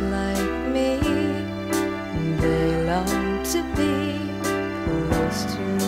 like me. They long to be close to